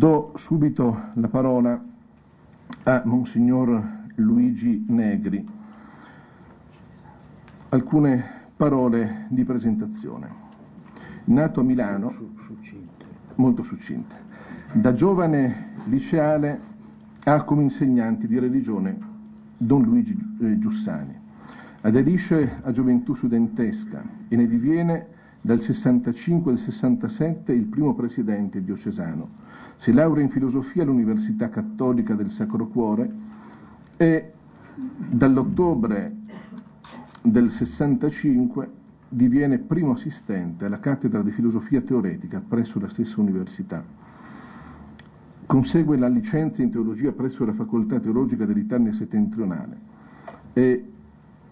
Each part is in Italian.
Do subito la parola a Monsignor Luigi Negri. Alcune parole di presentazione. Nato a Milano, molto succinte, da giovane liceale ha come insegnanti di religione Don Luigi eh, Giussani. Aderisce a Gioventù Studentesca e ne diviene dal 65 al 67 il primo presidente diocesano. Si laurea in filosofia all'Università Cattolica del Sacro Cuore e dall'ottobre del 65 diviene primo assistente alla cattedra di filosofia teoretica presso la stessa università. Consegue la licenza in teologia presso la facoltà teologica dell'Italia settentrionale. È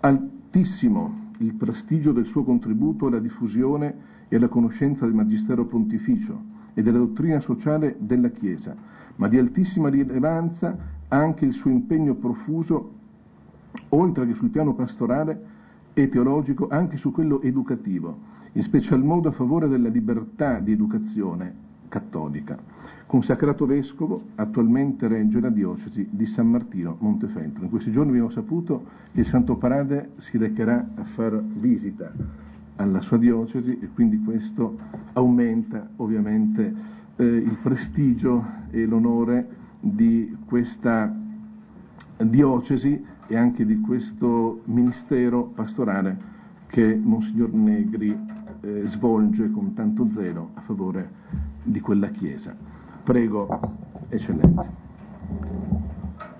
altissimo il prestigio del suo contributo alla diffusione e alla conoscenza del Magistero Pontificio e della dottrina sociale della Chiesa, ma di altissima rilevanza anche il suo impegno profuso, oltre che sul piano pastorale e teologico, anche su quello educativo, in special modo a favore della libertà di educazione cattolica. Consacrato vescovo, attualmente regge la diocesi di San Martino Montefeltro. In questi giorni abbiamo saputo che il Santo Parade si recherà a far visita alla sua diocesi e quindi questo aumenta ovviamente eh, il prestigio e l'onore di questa diocesi e anche di questo ministero pastorale che Monsignor Negri eh, svolge con tanto zelo a favore di quella Chiesa. Prego, Eccellenza.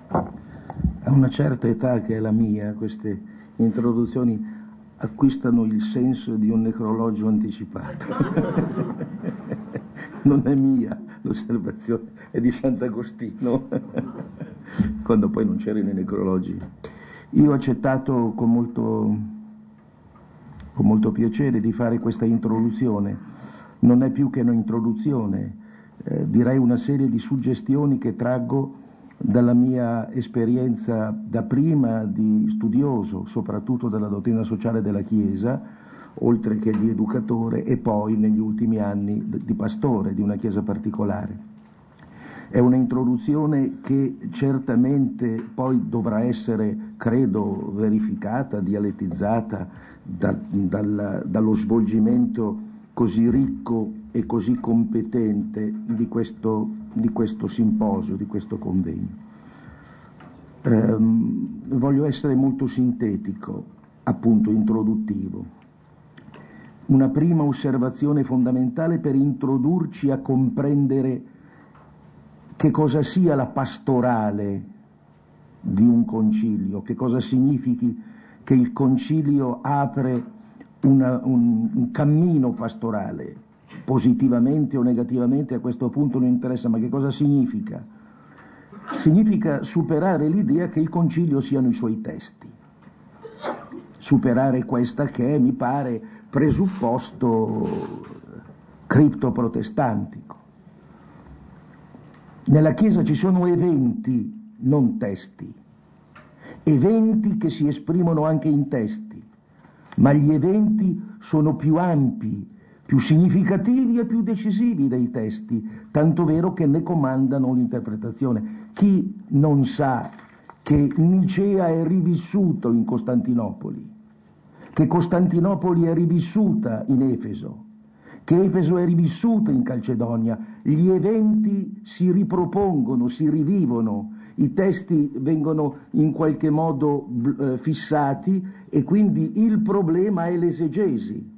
A una certa età che è la mia, queste introduzioni acquistano il senso di un necrologio anticipato. non è mia l'osservazione, è di Sant'Agostino, quando poi non c'erano i necrologi. Io ho accettato con molto, con molto piacere di fare questa introduzione, non è più che un'introduzione, eh, direi una serie di suggestioni che traggo dalla mia esperienza da prima di studioso, soprattutto della dottrina sociale della Chiesa, oltre che di educatore, e poi negli ultimi anni di pastore di una Chiesa particolare. È un'introduzione che certamente poi dovrà essere, credo, verificata, dialettizzata da, dal, dallo svolgimento così ricco e così competente di questo di questo simposio, di questo convegno. Eh, voglio essere molto sintetico, appunto introduttivo. Una prima osservazione fondamentale per introdurci a comprendere che cosa sia la pastorale di un concilio, che cosa significhi che il concilio apre una, un, un cammino pastorale, positivamente o negativamente a questo punto non interessa, ma che cosa significa? Significa superare l'idea che il concilio siano i suoi testi, superare questa che è, mi pare, presupposto criptoprotestantico. Nella Chiesa ci sono eventi, non testi, eventi che si esprimono anche in testi, ma gli eventi sono più ampi, più significativi e più decisivi dei testi, tanto vero che ne comandano l'interpretazione. Chi non sa che Nicea è rivissuto in Costantinopoli, che Costantinopoli è rivissuta in Efeso, che Efeso è rivissuta in Calcedonia, gli eventi si ripropongono, si rivivono, i testi vengono in qualche modo eh, fissati e quindi il problema è l'esegesi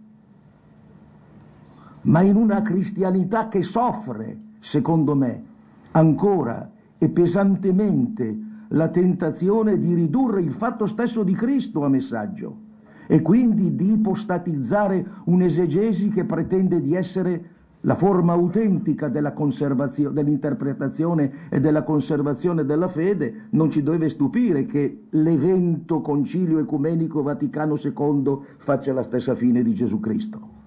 ma in una cristianità che soffre, secondo me, ancora e pesantemente la tentazione di ridurre il fatto stesso di Cristo a messaggio e quindi di ipostatizzare un'esegesi che pretende di essere la forma autentica dell'interpretazione e della conservazione della fede, non ci deve stupire che l'evento Concilio Ecumenico Vaticano II faccia la stessa fine di Gesù Cristo.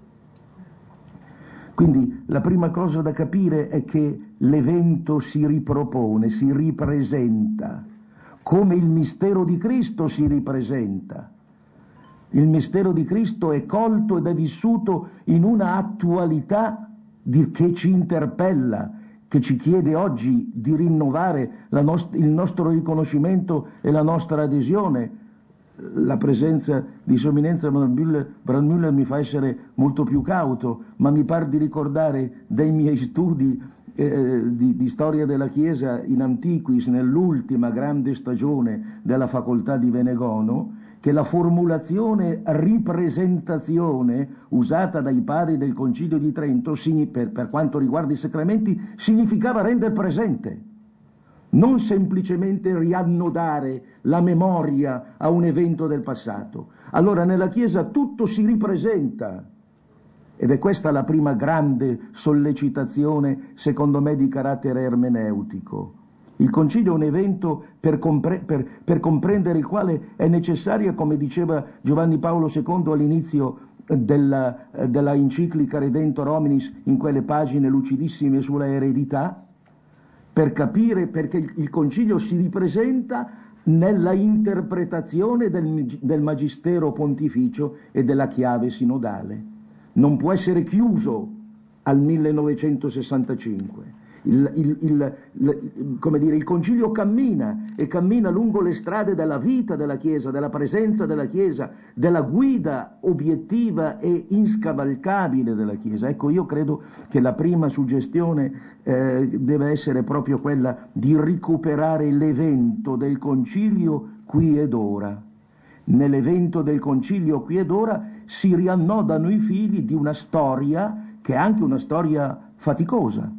Quindi la prima cosa da capire è che l'evento si ripropone, si ripresenta, come il mistero di Cristo si ripresenta. Il mistero di Cristo è colto ed è vissuto in una attualità che ci interpella, che ci chiede oggi di rinnovare nost- il nostro riconoscimento e la nostra adesione. La presenza di Sua Eminenza Brandmüller mi fa essere molto più cauto, ma mi pare di ricordare dei miei studi eh, di, di, storia della Chiesa in Antiquis, nell'ultima grande stagione della facoltà di Venegono, che la formulazione ripresentazione usata dai padri del Concilio di Trento per, per quanto riguarda i sacramenti significava rendere presente, non semplicemente riannodare la memoria a un evento del passato. Allora nella Chiesa tutto si ripresenta. Ed è questa la prima grande sollecitazione, secondo me, di carattere ermeneutico. Il concilio è un evento per, compre- per, per, comprendere il quale è necessaria, come diceva Giovanni Paolo II all'inizio della, della enciclica Redento Hominis, in quelle pagine lucidissime sulla eredità, per capire perché il concilio si ripresenta nella interpretazione del, del magistero pontificio e della chiave sinodale. Non può essere chiuso al 1965 il, il, il, come dire, il concilio cammina e cammina lungo le strade della vita della Chiesa, della presenza della Chiesa, della guida obiettiva e inscavalcabile della Chiesa. Ecco, io credo che la prima suggestione eh, deve essere proprio quella di recuperare l'evento del concilio qui ed ora. Nell'evento del concilio qui ed ora si riannodano i fili di una storia che è anche una storia faticosa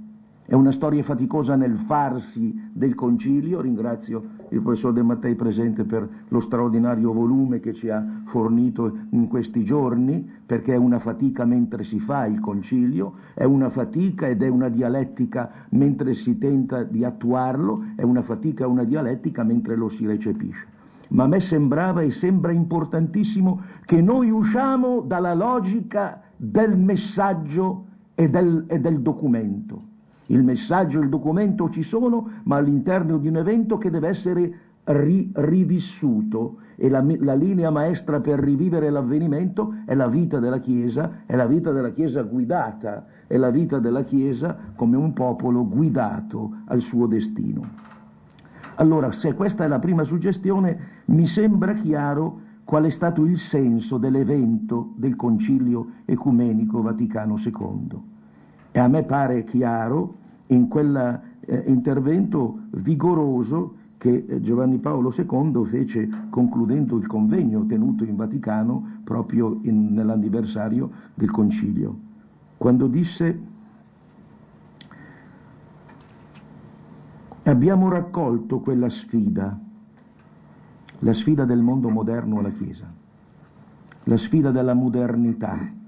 è una storia faticosa nel farsi del concilio, ringrazio il professor De Mattei presente per lo straordinario volume che ci ha fornito in questi giorni, perché è una fatica mentre si fa il concilio, è una fatica ed è una dialettica mentre si tenta di attuarlo, è una fatica e una dialettica mentre lo si recepisce. Ma a me sembrava e sembra importantissimo che noi usciamo dalla logica del messaggio e del, e del documento il messaggio e il documento ci sono, ma all'interno di un evento che deve essere ri- rivissuto e la, la, linea maestra per rivivere l'avvenimento è la vita della Chiesa, è la vita della Chiesa guidata, è la vita della Chiesa come un popolo guidato al suo destino. Allora, se questa è la prima suggestione, mi sembra chiaro qual è stato il senso dell'evento del Concilio Ecumenico Vaticano II. E a me pare chiaro in quell'intervento eh, vigoroso che eh, Giovanni Paolo II fece concludendo il convegno tenuto in Vaticano proprio nell'anniversario del concilio, quando disse abbiamo raccolto quella sfida, la sfida del mondo moderno alla Chiesa, la sfida della modernità,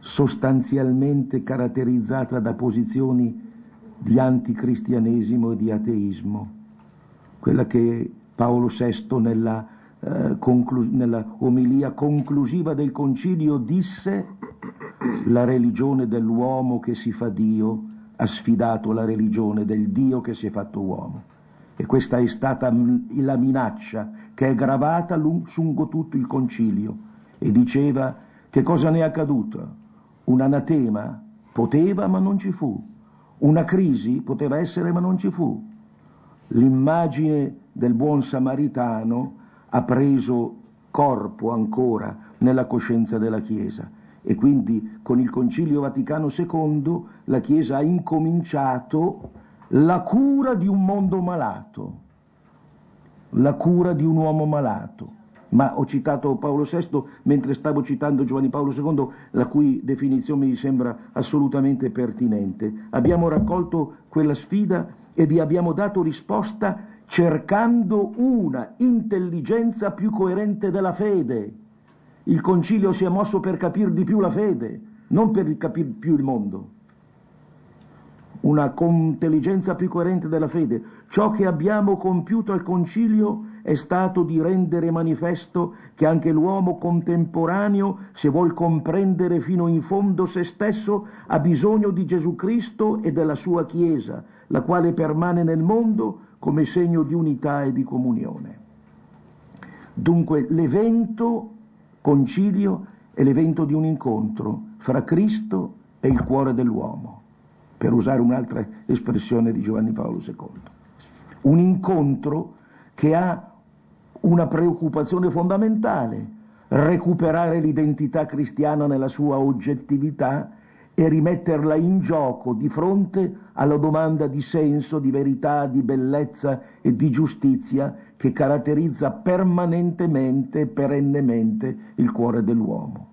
sostanzialmente caratterizzata da posizioni di anticristianesimo e di ateismo, quella che Paolo VI nella, eh, conclu- nella omilia conclusiva del concilio disse la religione dell'uomo che si fa Dio ha sfidato la religione del Dio che si è fatto uomo. E questa è stata la minaccia che è gravata lungo tutto il concilio e diceva che cosa ne è accaduto? Un anatema poteva ma non ci fu. Una crisi poteva essere ma non ci fu. L'immagine del buon samaritano ha preso corpo ancora nella coscienza della Chiesa e quindi con il Concilio Vaticano II la Chiesa ha incominciato la cura di un mondo malato, la cura di un uomo malato ma ho citato Paolo VI mentre stavo citando Giovanni Paolo II, la cui definizione mi sembra assolutamente pertinente. Abbiamo raccolto quella sfida e vi abbiamo dato risposta cercando una intelligenza più coerente della fede. Il concilio si è mosso per capire di più la fede, non per capire più il mondo una intelligenza più coerente della fede. Ciò che abbiamo compiuto al concilio è stato di rendere manifesto che anche l'uomo contemporaneo, se vuol comprendere fino in fondo se stesso, ha bisogno di Gesù Cristo e della sua Chiesa, la quale permane nel mondo come segno di unità e di comunione. Dunque l'evento concilio è l'evento di un incontro fra Cristo e il cuore dell'uomo per usare un'altra espressione di Giovanni Paolo II. Un incontro che ha una preoccupazione fondamentale, recuperare l'identità cristiana nella sua oggettività e rimetterla in gioco di fronte alla domanda di senso, di verità, di bellezza e di giustizia che caratterizza permanentemente e perennemente il cuore dell'uomo.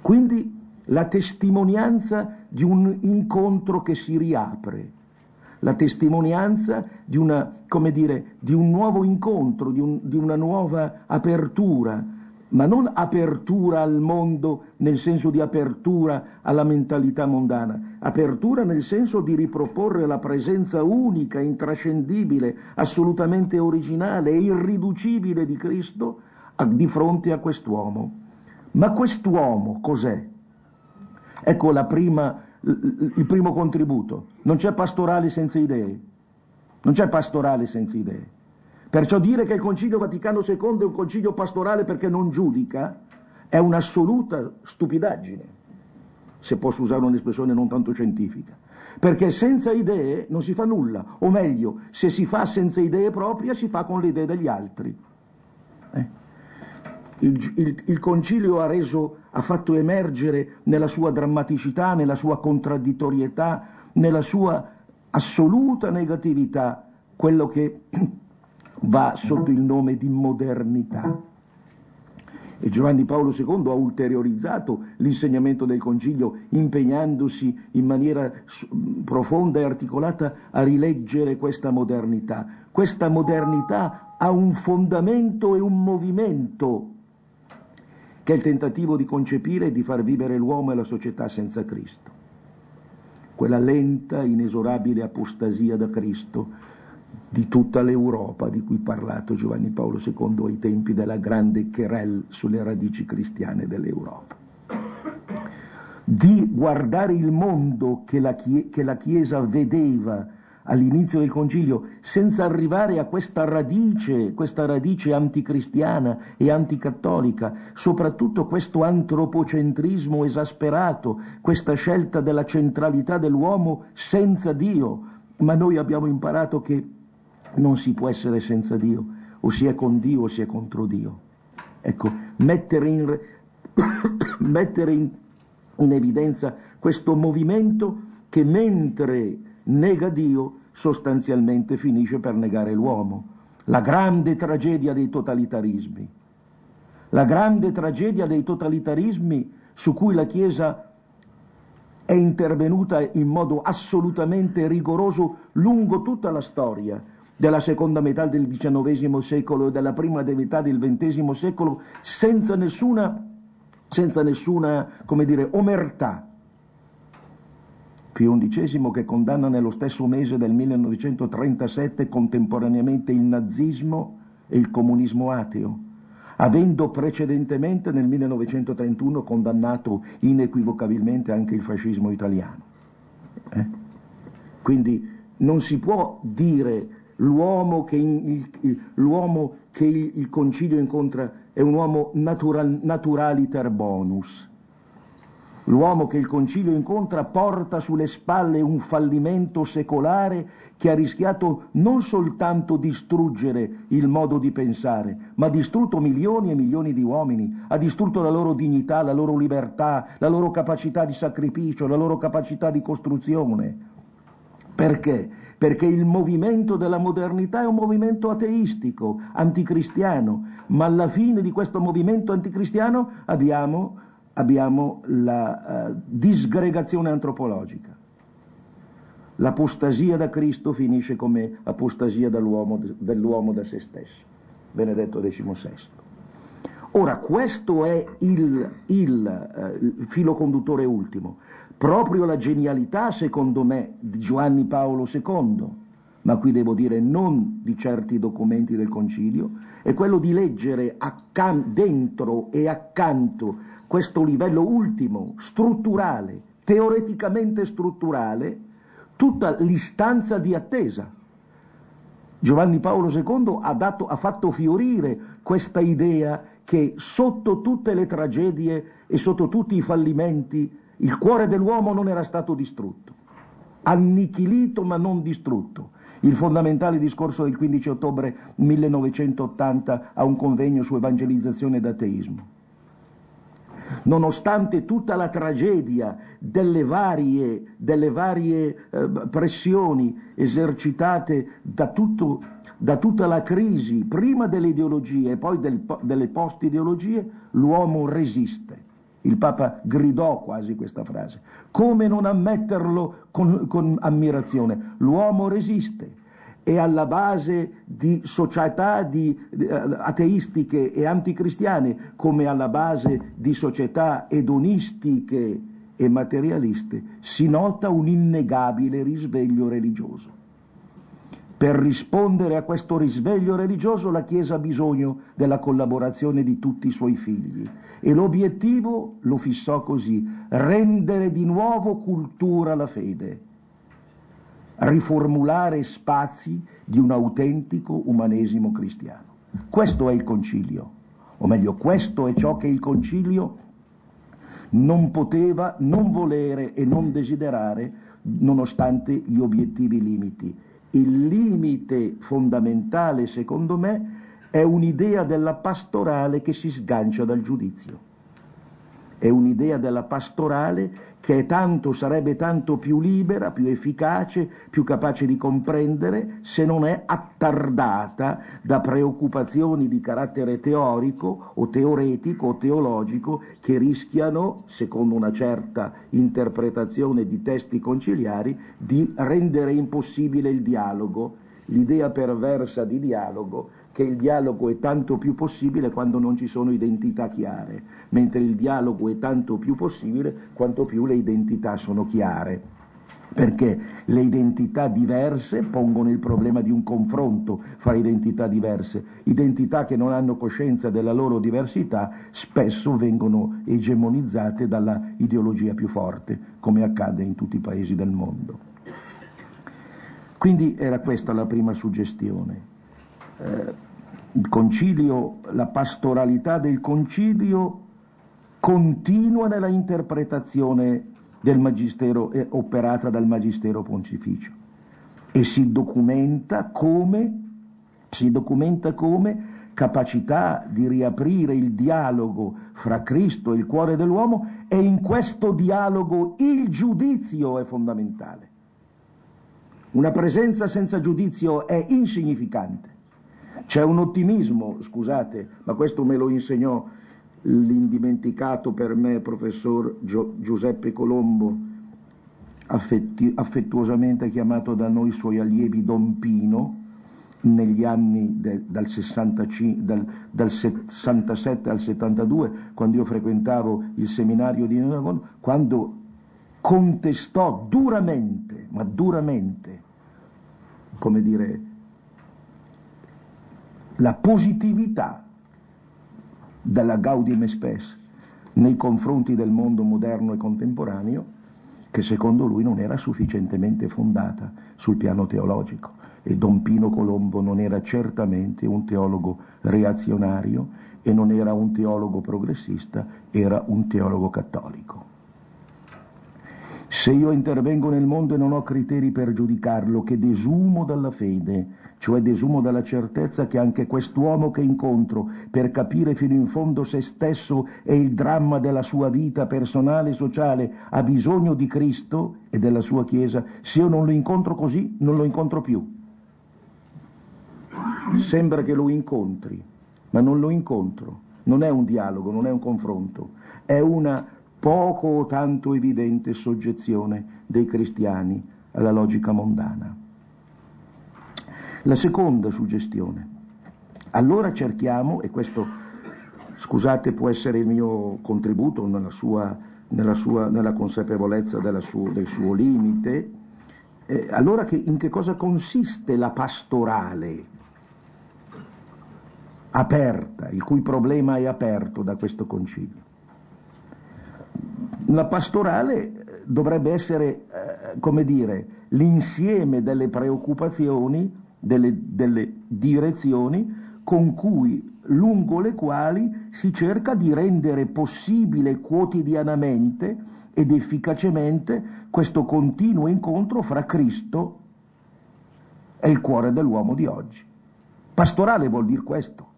Quindi la testimonianza di un incontro che si riapre, la testimonianza di, una, dire, di un nuovo incontro, di, un, di una nuova apertura, ma non apertura al mondo nel senso di apertura alla mentalità mondana, apertura nel senso di riproporre la presenza unica, intrascendibile, assolutamente originale e irriducibile di Cristo di fronte a quest'uomo. Ma quest'uomo cos'è? Ecco prima, il primo contributo. Non c'è pastorale senza idee. Non c'è pastorale senza idee. Perciò dire che il Concilio Vaticano II è un concilio pastorale perché non giudica è un'assoluta stupidaggine, se posso usare un'espressione non tanto scientifica. Perché senza idee non si fa nulla, o meglio, se si fa senza idee proprie si fa con le idee degli altri. Il, il, il, concilio ha, reso, ha fatto emergere nella sua drammaticità, nella sua contraddittorietà, nella sua assoluta negatività quello che va sotto il nome di modernità. E Giovanni Paolo II ha ulteriorizzato l'insegnamento del Concilio impegnandosi in maniera profonda e articolata a rileggere questa modernità. Questa modernità ha un fondamento e un movimento che è il tentativo di concepire e di far vivere l'uomo e la società senza Cristo. Quella lenta, inesorabile apostasia da Cristo di tutta l'Europa di cui ha parlato Giovanni Paolo II ai tempi della grande querelle sulle radici cristiane dell'Europa. Di guardare il mondo che la Chiesa vedeva all'inizio del concilio, senza arrivare a questa radice, questa radice anticristiana e anticattolica, soprattutto questo antropocentrismo esasperato, questa scelta della centralità dell'uomo senza Dio. Ma noi abbiamo imparato che non si può essere senza Dio, o si è con Dio o si è contro Dio. Ecco, mettere in, mettere in, in evidenza questo movimento che mentre nega Dio, sostanzialmente finisce per negare l'uomo. La grande tragedia dei totalitarismi. La grande tragedia dei totalitarismi su cui la Chiesa è intervenuta in modo assolutamente rigoroso lungo tutta la storia della seconda metà del XIX secolo e della prima metà del XX secolo senza nessuna, senza nessuna come dire, omertà Pio XI che condanna nello stesso mese del 1937 contemporaneamente il nazismo e il comunismo ateo, avendo precedentemente nel 1931 condannato inequivocabilmente anche il fascismo italiano. Eh? Quindi non si può dire l'uomo che, il, l'uomo che il, il, concilio incontra è un uomo natural, naturaliter bonus L'uomo che il concilio incontra porta sulle spalle un fallimento secolare che ha rischiato non soltanto distruggere il modo di pensare, ma ha distrutto milioni e milioni di uomini, ha distrutto la loro dignità, la loro libertà, la loro capacità di sacrificio, la loro capacità di costruzione. Perché? Perché il movimento della modernità è un movimento ateistico, anticristiano, ma alla fine di questo movimento anticristiano abbiamo abbiamo la uh, disgregazione antropologica. L'apostasia da Cristo finisce come apostasia dall'uomo, dell'uomo da se stesso. Benedetto XVI. Ora, questo è il, il, uh, il filo conduttore ultimo. Proprio la genialità, secondo me, di Giovanni Paolo II, ma qui devo dire non di certi documenti del Concilio, è quello di leggere dentro e accanto questo livello ultimo, strutturale, teoreticamente strutturale, tutta l'istanza di attesa. Giovanni Paolo II ha, dato, ha fatto fiorire questa idea che sotto tutte le tragedie e sotto tutti i fallimenti Il cuore dell'uomo non era stato distrutto, annichilito ma non distrutto. Il fondamentale discorso del 15 ottobre 1980 a un convegno su evangelizzazione ed ateismo nonostante tutta la tragedia delle varie, delle varie eh, pressioni esercitate da, tutto, da, tutta la crisi, prima delle ideologie e poi del, delle post-ideologie, l'uomo resiste. Il Papa gridò quasi questa frase. Come non ammetterlo con, con ammirazione? L'uomo resiste è alla base di società di, di, uh, ateistiche e anticristiane, come alla base di società edonistiche e materialiste, si nota un innegabile risveglio religioso. Per rispondere a questo risveglio religioso la Chiesa ha bisogno della collaborazione di tutti i suoi figli e l'obiettivo lo fissò così, rendere di nuovo cultura la fede riformulare spazi di un autentico umanesimo cristiano. Questo è il concilio, o meglio, questo è ciò che il concilio non poteva non volere e non desiderare nonostante gli obiettivi limiti. Il limite fondamentale, secondo me, è un'idea della pastorale che si sgancia dal giudizio. È un'idea della pastorale che tanto, sarebbe tanto più libera, più efficace, più capace di comprendere se non è attardata da preoccupazioni di carattere teorico o teoretico o teologico che rischiano, secondo una certa interpretazione di testi conciliari, di rendere impossibile il dialogo, l'idea perversa di dialogo che il dialogo è tanto più possibile quando non ci sono identità chiare, mentre il dialogo è tanto più possibile quanto più le identità sono chiare. Perché le identità diverse pongono il problema di un confronto fra identità diverse. Identità che non hanno coscienza della loro diversità spesso vengono egemonizzate dalla ideologia più forte, come accade in tutti i paesi del mondo. Quindi era questa la prima suggestione. Eh, il concilio, la pastoralità del concilio continua nella interpretazione del magistero eh, operata dal magistero pontificio e si documenta come, si documenta come capacità di riaprire il dialogo fra Cristo e il cuore dell'uomo e in questo dialogo il giudizio è fondamentale. Una presenza senza giudizio è insignificante. C'è un ottimismo, scusate, ma questo me lo insegnò l'indimenticato per me professor Gio- Giuseppe Colombo, affetti- affettuosamente chiamato da noi suoi allievi Don Pino, negli anni de, dal, 65, dal, dal, 67 al 72, quando io frequentavo il seminario di Nuovo, quando contestò duramente, ma duramente, come dire, la positività della Gaudium Spes nei confronti del mondo moderno e contemporaneo che secondo lui non era sufficientemente fondata sul piano teologico e Don Pino Colombo non era certamente un teologo reazionario e non era un teologo progressista, era un teologo cattolico. Se io intervengo nel mondo e non ho criteri per giudicarlo, che desumo dalla fede, cioè desumo dalla certezza che anche quest'uomo che incontro, per capire fino in fondo se stesso e il dramma della sua vita personale e sociale, ha bisogno di Cristo e della sua Chiesa, se io non lo incontro così, non lo incontro più. Sembra che lo incontri, ma non lo incontro. Non è un dialogo, non è un confronto, è una poco o tanto evidente soggezione dei cristiani alla logica mondana. La seconda suggestione. Allora cerchiamo, e questo, scusate, può essere il mio contributo nella, sua, nella, sua, nella consapevolezza suo, del suo limite, eh, allora che, in che cosa consiste la pastorale aperta, il cui problema è aperto da questo concilio? La pastorale eh, dovrebbe essere, eh, come dire, l'insieme delle preoccupazioni, delle, delle direzioni con cui lungo le quali si cerca di rendere possibile quotidianamente ed efficacemente questo continuo incontro fra Cristo e il cuore dell'uomo di oggi. Pastorale vuol dire questo.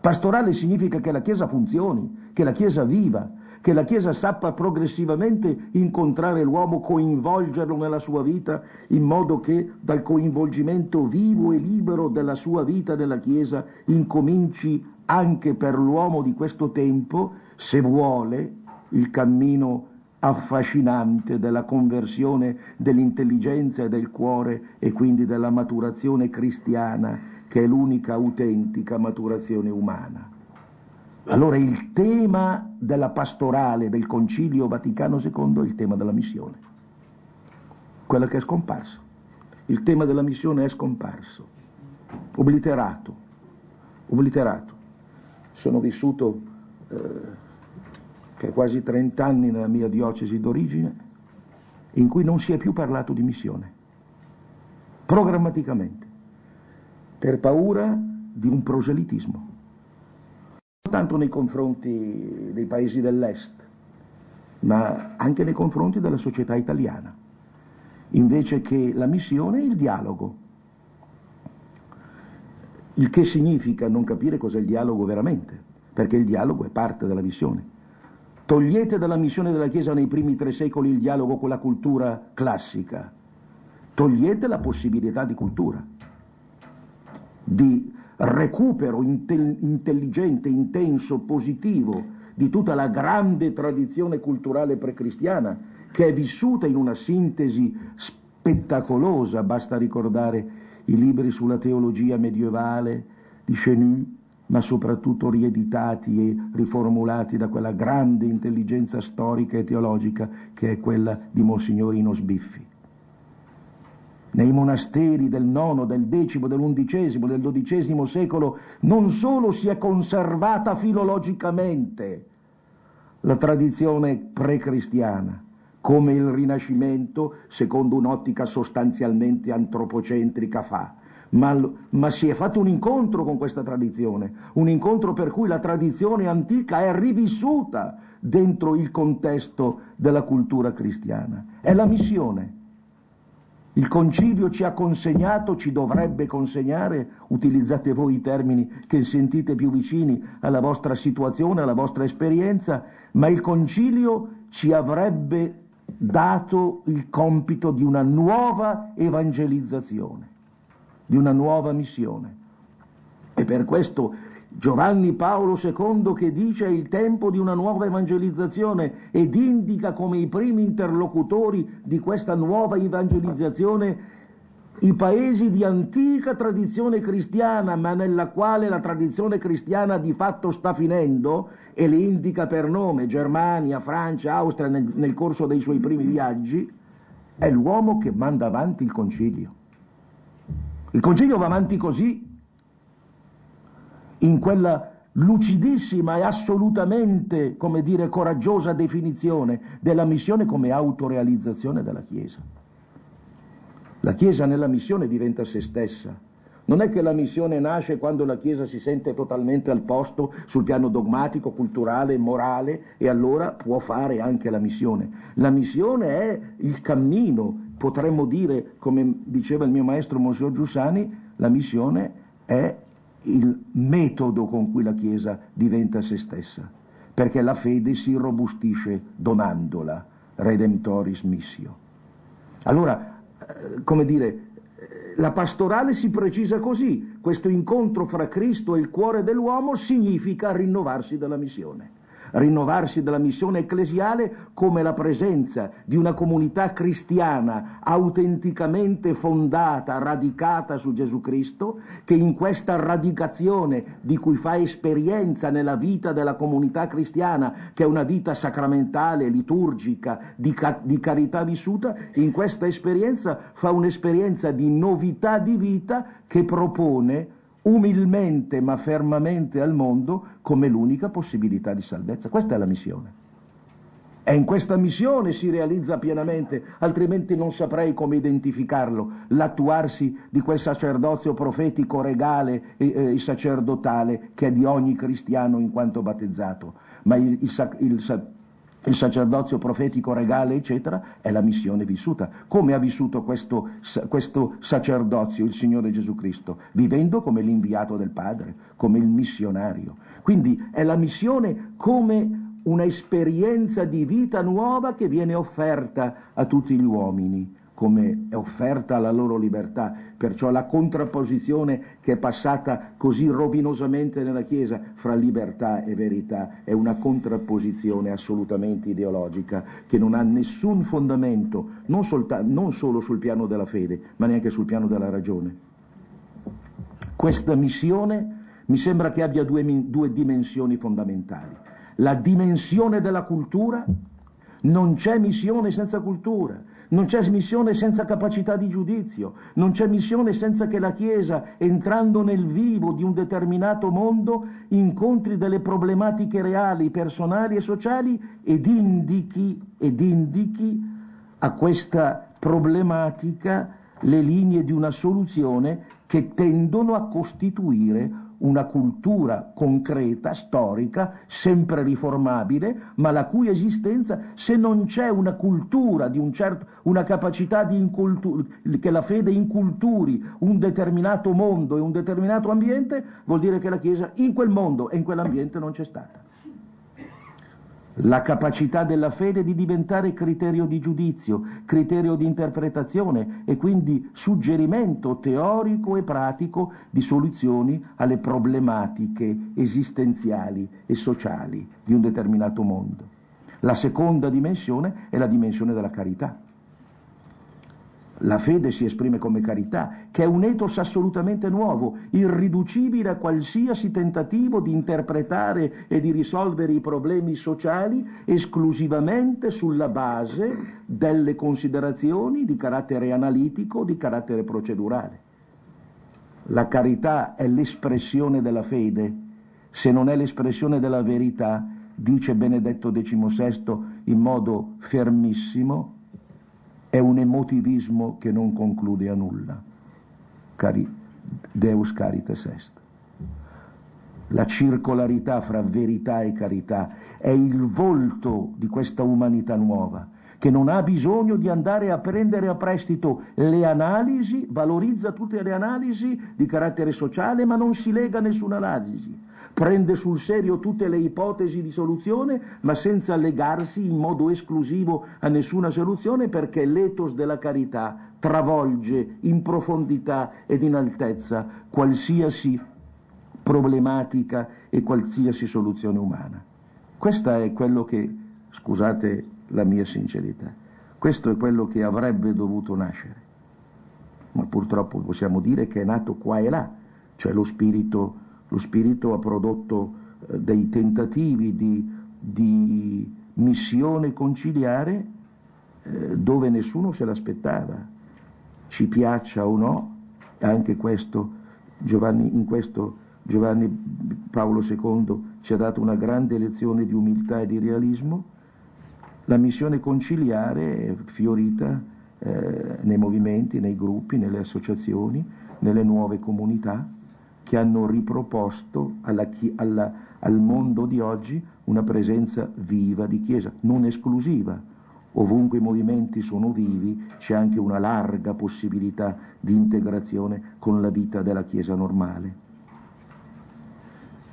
Pastorale significa che la Chiesa funzioni, che la Chiesa viva, che la Chiesa sappia progressivamente incontrare l'uomo, coinvolgerlo nella sua vita, in modo che dal coinvolgimento vivo e libero della sua vita della Chiesa incominci anche per l'uomo di questo tempo, se vuole, il cammino affascinante della conversione dell'intelligenza e del cuore e quindi della maturazione cristiana, che è l'unica autentica maturazione umana. Allora il tema della pastorale del Concilio Vaticano II è il tema della missione, quella che è scomparso. Il tema della missione è scomparso, obliterato, obliterato. Sono vissuto eh, quasi 30 anni nella mia diocesi d'origine in cui non si è più parlato di missione, programmaticamente, per paura di un proselitismo tanto nei confronti dei paesi dell'Est, ma anche nei confronti della società italiana, invece che la missione il dialogo. Il che significa non capire cos'è il dialogo veramente, perché il dialogo è parte della missione. Togliete dalla missione della Chiesa nei primi tre secoli il dialogo con la cultura classica, togliete la possibilità di cultura, di recupero intelligente, intenso, positivo di tutta la grande tradizione culturale precristiana che è vissuta in una sintesi spettacolosa, basta ricordare i libri sulla teologia medievale di Chenu, ma soprattutto rieditati e riformulati da quella grande intelligenza storica e teologica che è quella di Monsignorino Sbiffi nei monasteri del IX, del X, dell'undicesimo, del XII secolo non solo si è conservata filologicamente la tradizione precristiana, come il Rinascimento, secondo un'ottica sostanzialmente antropocentrica, fa, ma, ma, si è fatto un incontro con questa tradizione, un incontro per cui la tradizione antica è rivissuta dentro il contesto della cultura cristiana. È la missione il concilio ci ha consegnato, ci dovrebbe consegnare, utilizzate voi i termini che sentite più vicini alla vostra situazione, alla vostra esperienza, ma il concilio ci avrebbe dato il compito di una nuova evangelizzazione, di una nuova missione. E per questo Giovanni Paolo II che dice è il tempo di una nuova evangelizzazione ed indica come i primi interlocutori di questa nuova evangelizzazione i paesi di antica tradizione cristiana, ma nella quale la tradizione cristiana di fatto sta finendo, e li indica per nome Germania, Francia, Austria nel, nel corso dei suoi primi viaggi, è l'uomo che manda avanti il concilio. Il concilio va avanti così in quella lucidissima e assolutamente, come dire, coraggiosa definizione della missione come autorealizzazione della Chiesa. La Chiesa nella missione diventa se stessa. Non è che la missione nasce quando la Chiesa si sente totalmente al posto sul piano dogmatico, culturale, morale e allora può fare anche la missione. La missione è il cammino, potremmo dire, come diceva il mio maestro Monsignor Giussani, la missione è il metodo con cui la Chiesa diventa se stessa, perché la fede si robustisce donandola, redemptoris missio. Allora, eh, come dire, eh, la pastorale si precisa così, questo incontro fra Cristo e il cuore dell'uomo significa rinnovarsi dalla missione rinnovarsi della missione ecclesiale come la presenza di una comunità cristiana autenticamente fondata, radicata su Gesù Cristo, che in questa radicazione di cui fa esperienza nella vita della comunità cristiana, che è una vita sacramentale, liturgica, di, ca- di carità vissuta, in questa esperienza fa un'esperienza di novità di vita che propone umilmente ma fermamente al mondo come l'unica possibilità di salvezza. Questa è la missione. E in questa missione si realizza pienamente, altrimenti non saprei come identificarlo, l'attuarsi di quel sacerdozio profetico regale e, e sacerdotale che è di ogni cristiano in quanto battezzato. Ma il, il, il, il sacerdozio profetico regale, eccetera, è la missione vissuta. Come ha vissuto questo, questo, sacerdozio il Signore Gesù Cristo? Vivendo come l'inviato del Padre, come il missionario. Quindi è la missione come una esperienza di vita nuova che viene offerta a tutti gli uomini, come è offerta alla loro libertà. Perciò la contrapposizione che è passata così rovinosamente nella Chiesa fra libertà e verità è una contrapposizione assolutamente ideologica che non ha nessun fondamento, non, solta- non solo sul piano della fede, ma neanche sul piano della ragione. Questa missione mi sembra che abbia due, due dimensioni fondamentali la dimensione della cultura, non c'è missione senza cultura, non c'è missione senza capacità di giudizio, non c'è missione senza che la Chiesa, entrando nel vivo di un determinato mondo, incontri delle problematiche reali, personali e sociali ed indichi, ed indichi a questa problematica le linee di una soluzione che tendono a costituire una cultura concreta, storica, sempre riformabile, ma la cui esistenza, se non c'è una cultura, di un certo, una capacità che la fede inculturi un determinato mondo e un determinato ambiente, vuol dire che la Chiesa in quel mondo e in quell'ambiente non c'è stata la capacità della fede di diventare criterio di giudizio, criterio di interpretazione e quindi suggerimento teorico e pratico di soluzioni alle problematiche esistenziali e sociali di un determinato mondo. La seconda dimensione è la dimensione della carità. La fede si esprime come carità, che è un ethos assolutamente nuovo, irriducibile a qualsiasi tentativo di interpretare e di risolvere i problemi sociali esclusivamente sulla base delle considerazioni di carattere analitico, di carattere procedurale. La carità è l'espressione della fede, se non è l'espressione della verità, dice Benedetto XVI in modo fermissimo, è un emotivismo che non conclude a nulla. Cari, Deus caritas est. La circolarità fra verità e carità è il volto di questa umanità nuova, che non ha bisogno di andare a prendere a prestito le analisi, valorizza tutte le analisi di carattere sociale, ma non si lega a nessuna analisi prende sul serio tutte le ipotesi di soluzione, ma senza legarsi in modo esclusivo a nessuna soluzione perché l'etos della carità travolge in profondità ed in altezza qualsiasi problematica e qualsiasi soluzione umana. Questo è quello che, scusate la mia sincerità, questo è quello che avrebbe dovuto nascere. Ma purtroppo possiamo dire che è nato qua e là, cioè lo spirito lo spirito ha prodotto eh, dei tentativi di, di missione conciliare eh, dove nessuno se l'aspettava, ci piaccia o no, anche questo Giovanni, in questo Giovanni Paolo II ci ha dato una grande lezione di umiltà e di realismo, la missione conciliare è fiorita eh, nei movimenti, nei gruppi, nelle associazioni, nelle nuove comunità che hanno riproposto alla, alla, al mondo di oggi una presenza viva di Chiesa, non esclusiva. Ovunque i movimenti sono vivi c'è anche una larga possibilità di integrazione con la vita della Chiesa normale.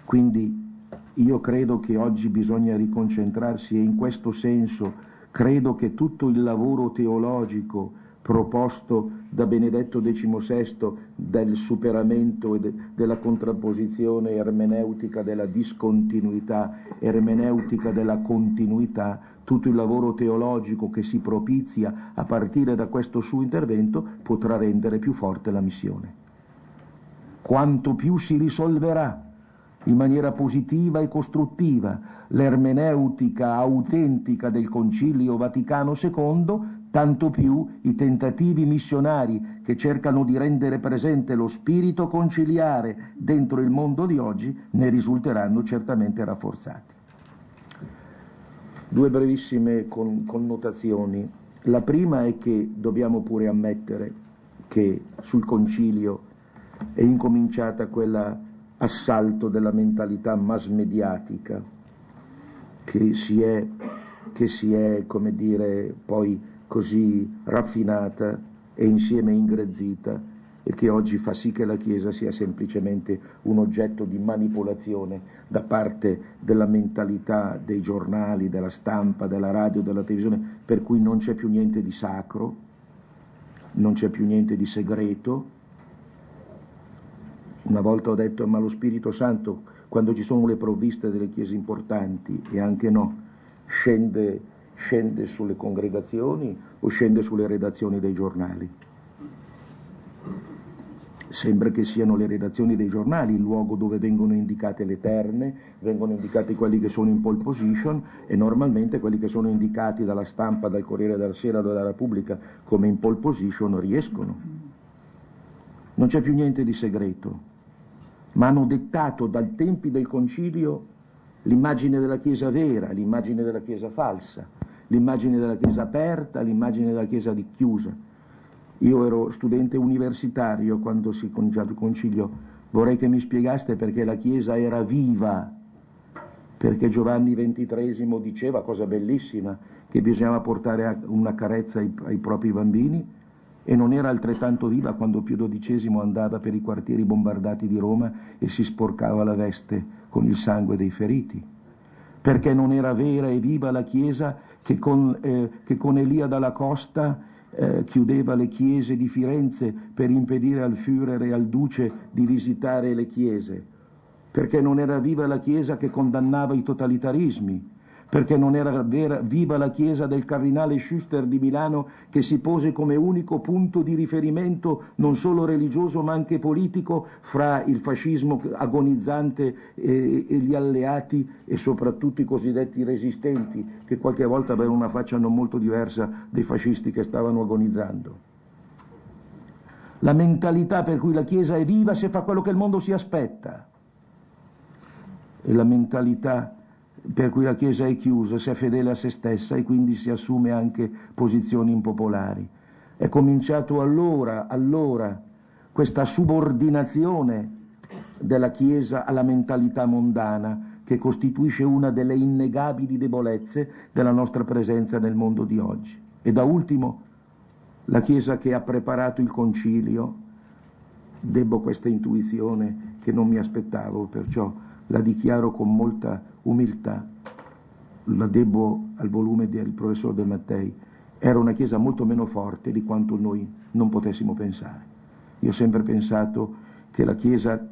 Quindi io credo che oggi bisogna riconcentrarsi e in questo senso credo che tutto il lavoro teologico proposto da Benedetto XVI del superamento e de, della contrapposizione ermeneutica della discontinuità, ermeneutica della continuità, tutto il lavoro teologico che si propizia a partire da questo suo intervento potrà rendere più forte la missione. Quanto più si risolverà in maniera positiva e costruttiva l'ermeneutica autentica del Concilio Vaticano II, tanto più i tentativi missionari che cercano di rendere presente lo spirito conciliare dentro il mondo di oggi ne risulteranno certamente rafforzati. Due brevissime con, connotazioni. La prima è che dobbiamo pure ammettere che sul concilio è incominciata quell'assalto della mentalità mass mediatica che si è, che si è come dire, poi così raffinata e insieme ingrezzita e che oggi fa sì che la Chiesa sia semplicemente un oggetto di manipolazione da parte della mentalità dei giornali, della stampa, della radio, della televisione, per cui non c'è più niente di sacro, non c'è più niente di segreto. Una volta ho detto, ma lo Spirito Santo, quando ci sono le provviste delle chiese importanti, e anche no, scende, scende sulle congregazioni o scende sulle redazioni dei giornali? Sembra che siano le redazioni dei giornali il luogo dove vengono indicate le terne, vengono indicati quelli che sono in pole position e normalmente quelli che sono indicati dalla stampa, dal Corriere della Sera dalla Repubblica come in pole position riescono. Non c'è più niente di segreto, ma hanno dettato dal tempi del concilio l'immagine della Chiesa vera, l'immagine della Chiesa falsa, l'immagine della Chiesa aperta, l'immagine della Chiesa chiusa. Io ero studente universitario quando si cominciato il concilio, vorrei che mi spiegaste perché la Chiesa era viva, perché Giovanni XXIII diceva, cosa bellissima, che bisognava portare una carezza ai, ai propri bambini e non era altrettanto viva quando Pio XII andava per i quartieri bombardati di Roma e si sporcava la veste con il sangue dei feriti. Perché non era vera e viva la Chiesa che con, eh, che con Elia dalla Costa eh, chiudeva le chiese di Firenze per impedire al Führer e al Duce di visitare le chiese, perché non era viva la Chiesa che condannava i totalitarismi, perché non era vera, viva la chiesa del cardinale Schuster di Milano che si pose come unico punto di riferimento non solo religioso ma anche politico fra il fascismo agonizzante e, e gli alleati e soprattutto i cosiddetti resistenti che qualche volta avevano una faccia non molto diversa dei fascisti che stavano agonizzando. La mentalità per cui la Chiesa è viva se fa quello che il mondo si aspetta e la mentalità per cui la Chiesa è chiusa, si è fedele a se stessa e quindi si assume anche posizioni impopolari. È cominciato allora, allora questa subordinazione della Chiesa alla mentalità mondana che costituisce una delle innegabili debolezze della nostra presenza nel mondo di oggi. E da ultimo la Chiesa che ha preparato il concilio, debbo questa intuizione che non mi aspettavo, perciò la dichiaro con molta umiltà, la debbo al volume del professor De Mattei, era una chiesa molto meno forte di quanto noi non potessimo pensare. Io ho sempre pensato che la chiesa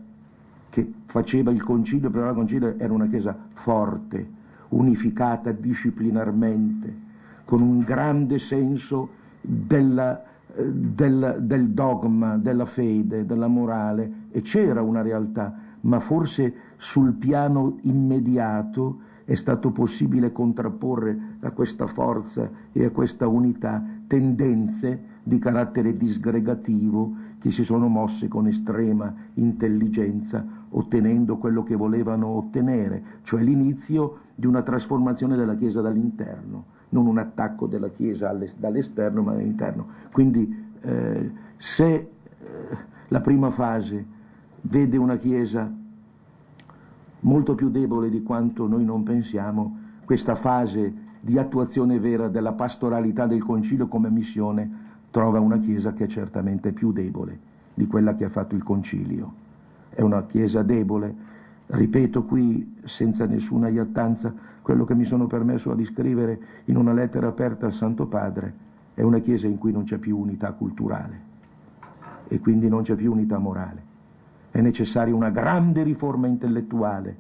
che faceva il concilio, preparava il concilio, era una chiesa forte, unificata disciplinarmente, con un grande senso della, del, del dogma, della fede, della morale, e c'era una realtà ma forse sul piano immediato è stato possibile contrapporre a questa forza e a questa unità tendenze di carattere disgregativo che si sono mosse con estrema intelligenza ottenendo quello che volevano ottenere, cioè l'inizio di una trasformazione della Chiesa dall'interno, non un attacco della Chiesa dall'esterno ma dall'interno. Quindi eh, se eh, la prima fase vede una Chiesa molto più debole di quanto noi non pensiamo, questa fase di attuazione vera della pastoralità del Concilio come missione trova una Chiesa che è certamente più debole di quella che ha fatto il Concilio. È una Chiesa debole, ripeto qui senza nessuna iattanza quello che mi sono permesso di scrivere in una lettera aperta al Santo Padre, è una Chiesa in cui non c'è più unità culturale e quindi non c'è più unità morale è necessaria una grande riforma intellettuale.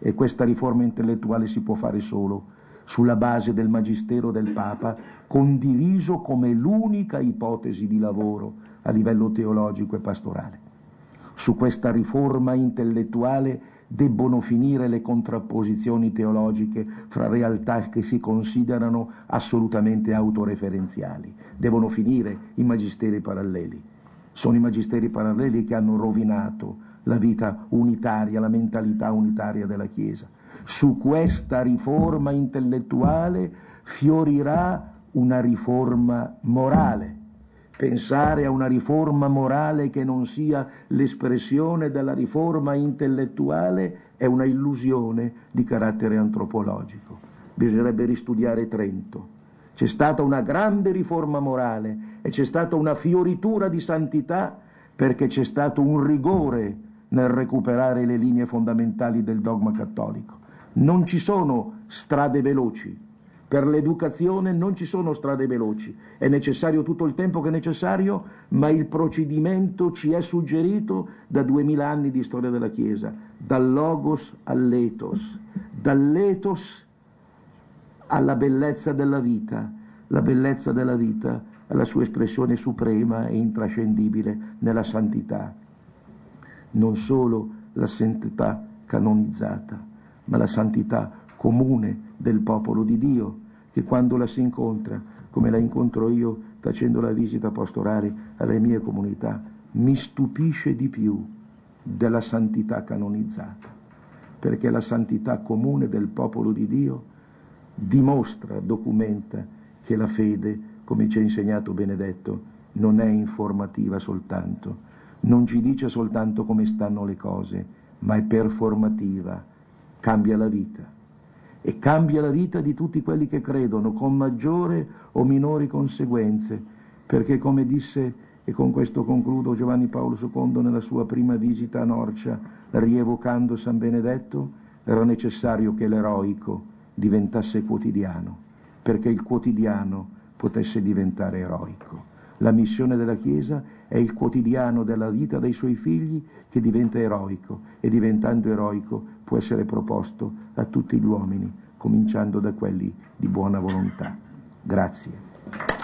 E questa riforma intellettuale si può fare solo sulla base del magistero del Papa, condiviso come l'unica ipotesi di lavoro a livello teologico e pastorale. Su questa riforma intellettuale debbono finire le contrapposizioni teologiche fra realtà che si considerano assolutamente autoreferenziali, devono finire i magisteri paralleli sono i magisteri paralleli che hanno rovinato la vita unitaria, la mentalità unitaria della Chiesa. Su questa riforma intellettuale fiorirà una riforma morale. Pensare a una riforma morale che non sia l'espressione della riforma intellettuale è una illusione di carattere antropologico. Bisognerebbe ristudiare Trento. C'è stata una grande riforma morale e c'è stata una fioritura di santità perché c'è stato un rigore nel recuperare le linee fondamentali del dogma cattolico. Non ci sono strade veloci, per l'educazione non ci sono strade veloci, è necessario tutto il tempo che è necessario, ma il procedimento ci è suggerito da duemila anni di storia della Chiesa, dal logos all'etos, dall'etos alla bellezza della vita, la bellezza della vita alla sua espressione suprema e intrascendibile nella santità. Non solo la santità canonizzata, ma la santità comune del popolo di Dio, che quando la si incontra, come la incontro io facendo la visita pastorale alle mie comunità, mi stupisce di più della santità canonizzata, perché la santità comune del popolo di Dio dimostra, documenta che la fede, come ci ha insegnato Benedetto, non è informativa soltanto, non ci dice soltanto come stanno le cose, ma è performativa, cambia la vita. E cambia la vita di tutti quelli che credono con maggiore o minori conseguenze, perché come disse, e con questo concludo, Giovanni Paolo II nella sua prima visita a Norcia, rievocando San Benedetto, era necessario che l'eroico diventasse quotidiano, perché il quotidiano potesse diventare eroico. La missione della Chiesa è il quotidiano della vita dei suoi figli che diventa eroico e diventando eroico può essere proposto a tutti gli uomini, cominciando da quelli di buona volontà. Grazie.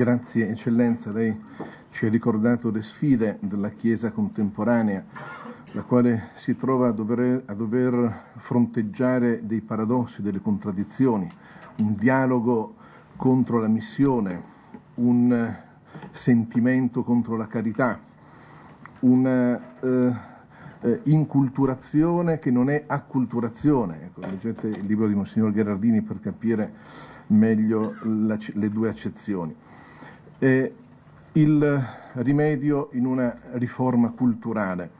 Grazie Eccellenza, lei ci ha ricordato le sfide della Chiesa contemporanea, la quale si trova a dover, a dover fronteggiare dei paradossi, delle contraddizioni, un dialogo contro la missione, un sentimento contro la carità, una eh, eh, inculturazione che non è acculturazione. Ecco, leggete il libro di Monsignor Gherardini per capire meglio la, le due accezioni eh, il rimedio in una riforma culturale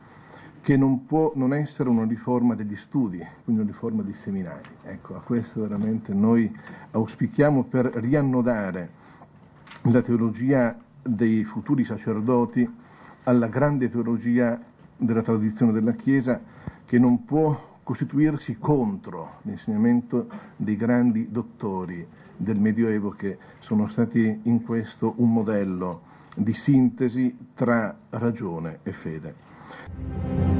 che non può non essere una riforma degli studi, quindi una riforma dei seminari. Ecco, a questo veramente noi auspichiamo per riannodare la teologia dei futuri sacerdoti alla grande teologia della tradizione della Chiesa che non può costituirsi contro l'insegnamento dei grandi dottori del Medioevo che sono stati in questo un modello di sintesi tra ragione e fede.